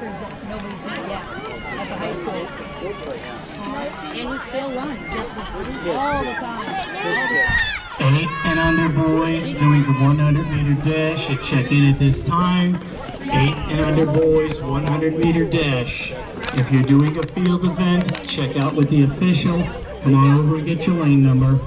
records that nobody's beat yet at the high school. Uh, and he still runs all the time. All the time. Eight and under boys doing the 100 meter dash at check in at this time. Eight and under boys 100 meter dash. If you're doing a field event, check out with the official. Come on over and get your lane number.